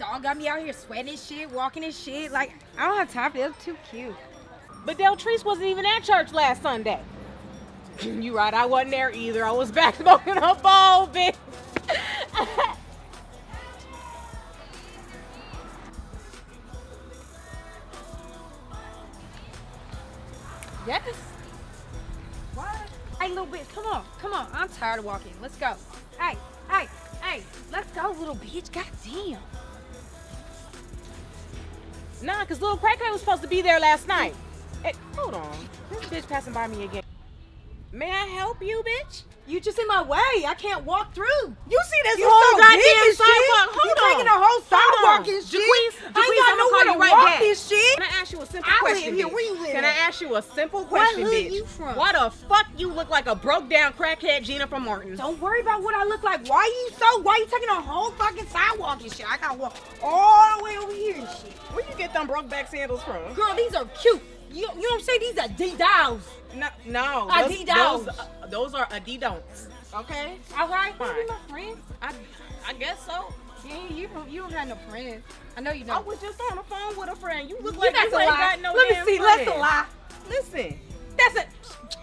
dog got me out here sweating and shit, walking and shit. Like, I don't have time for that. Too cute. But Deltrice wasn't even at church last Sunday. you right, I wasn't there either. I was back smoking a bowl, bitch. Yes. What? Hey, little bitch, come on, come on. I'm tired of walking. Let's go. Hey, hey, hey, let's go, little bitch. God damn. Nah, cause little crackhead was supposed to be there last night. Hey, hold on. This bitch passing by me again. May I help you, bitch? You just in my way. I can't walk through. You see this You whole so goddamn and shit. Hold you on. taking the whole sidewalk and shit. Jaquees, I ain't got nowhere to right walk back. this shit. Can I ask you a simple I live question, here. bitch? Where you live Can I ask you a simple What question, hood bitch? you from? Why the fuck you look like a broke down crackhead Gina from Martin? Don't worry about what I look like. Why you so? Why you taking the whole fucking sidewalk and shit? I gotta walk all the way over here and shit. Where you get them broke back sandals from? Girl, these are cute. You, you know what I'm saying? These are D dolls. No, no. Those, those, uh, those are Adidas. Okay? All right, Fine. you my friend. I, I guess so. Yeah, you don't, you don't have no friends. I know you don't. I was just on the phone with a friend. You look You like you a ain't lie. got no Let me see. friend. That's a lie. Listen. That's it.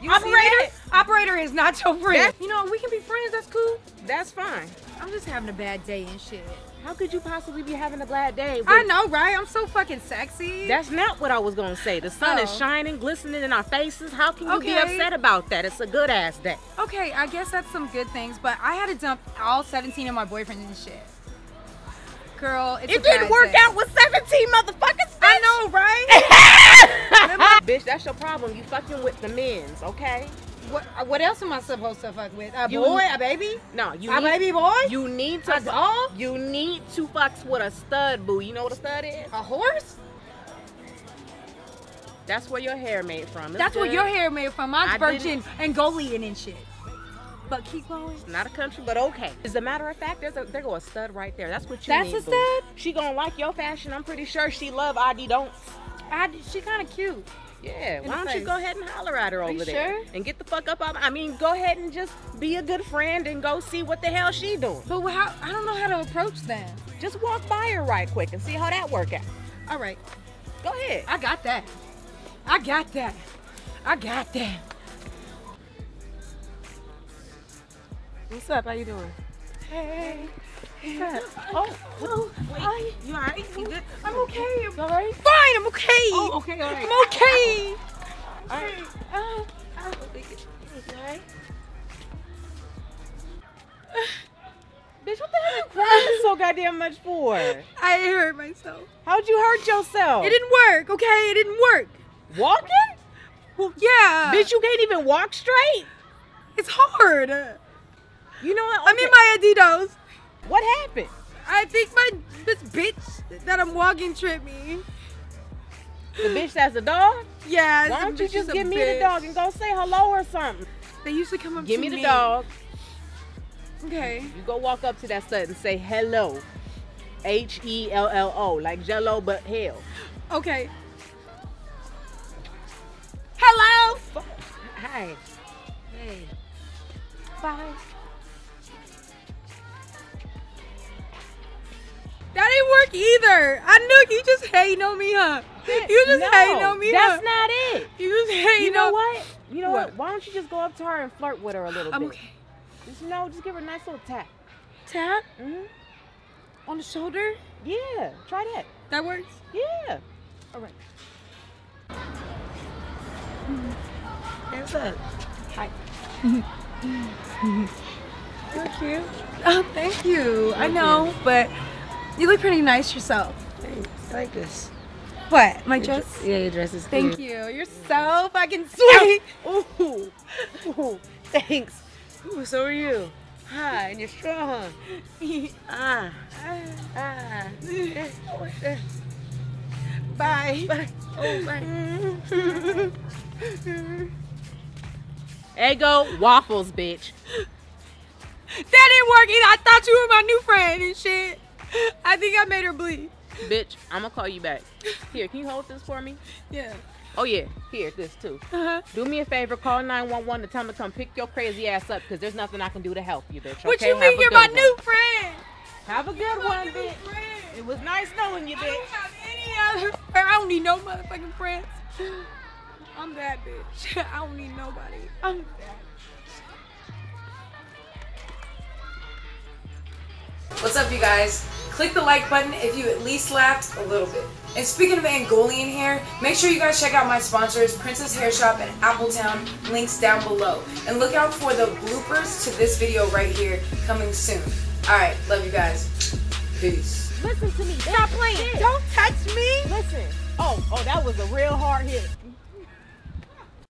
You operator, operator is not your friend. That's- you know, we can be friends. That's cool. That's fine. I'm just having a bad day and shit. How could you possibly be having a bad day? I know, right? I'm so fucking sexy. That's not what I was gonna say. The sun is Oh. shining, glistening in our faces. How can you be upset about that? It's a good ass day. okay. I guess that's some good things, but I had to dump all 17 of my boyfriends and shit. Girl, it's It didn't work day. out with 17 motherfuckers. I know, right? Bitch, that's your problem. You fucking with the men's, okay? What, what else am I supposed to fuck with? A You- boy, a baby, No, you a need, baby boy, you need to a you need to fuck with a stud boo. You know what a stud is? a horse. That's where your hair made from. It's That's what good. your hair made from. Mine's I virgin Angolian and shit. But keep going. Not a country, but okay. As a matter of fact, there's a there go a stud right there. That's what you That's need. a boo. stud? She gonna like your fashion. I'm pretty sure she love ID don't. I, she kind of cute. Yeah, why don't you go ahead and holler at her over there sure? and get the fuck up? I mean, go ahead and just be a good friend and go see what the hell she doing. But how? I don't know how to approach them. Just walk by her right quick and see how that work out. All right, Go ahead. I got that. I got that. I got that. What's up? How you doing? Hey. Oh, Oh, you alright? You good? I'm okay. I'm all right? fine. I'm okay. Oh, okay, all right. I'm okay. All right. Uh, uh, Okay. Bitch, what the hell you crying so goddamn much for? I hurt myself. How'd you hurt yourself? It didn't work. Okay, it didn't work. walking? Well, yeah. Bitch, you can't even walk straight. it's hard. You know what? I'm in my Adidas. What happened? I think my this bitch that I'm walking tripped me. The bitch that's a dog? Yeah. Why don't you just give me the dog and go say hello or something? They usually come up Give to me Give me the dog. Okay. You go walk up to that stud and say hello. H E L L O, like jello, but hell. Okay. Hello. Hi. Hey. Bye. Work either. I knew you just hating on me, huh? You just No, hating on me, That's huh? not it. You just hating You know on what? You know what? What? Why don't you just go up to her and flirt with her a little I'm bit? okay. Just no, just give her a nice little tap. Tap hmm on the shoulder. Yeah, try that. That works. Yeah. All right. What's up? Hi. You're cute. Oh, thank you. I know, but you look pretty nice yourself. Thanks. I like this. What? My dress? Yeah, your dress is Thank you. You're so fucking sweet. Ooh. Ooh. Thanks. Ooh, so are you. Hi, and you're strong. Ah. Ah. Bye. Bye. Oh, bye. Eggo waffles, bitch. That didn't work either. I thought you were my new friend and shit. I think I made her bleed. Bitch, I'm gonna call you back. Here, can you hold this for me? Yeah. Oh yeah, here, this too. Uh-huh. Do me a favor, call 911 to tell them to come pick your crazy ass up because there's nothing I can do to help you, bitch. What okay? you Have mean you're my one. new friend? Have a good My one, bitch. friend. It was Nice knowing you, bitch. I don't have any other. I don't need no motherfucking friends. I'm that bitch. I don't need nobody. I'm that. What's up, you guys? Click the like button if you at least laughed a little bit. And speaking of Angolian hair, make sure you guys check out my sponsors, Princess Hair Shop and Appletown, links down below. And look out for the bloopers to this video right here coming soon. Alright, love you guys. Peace. Listen to me. Stop playing. Don't touch me. Listen. Oh, oh, that was a real hard hit.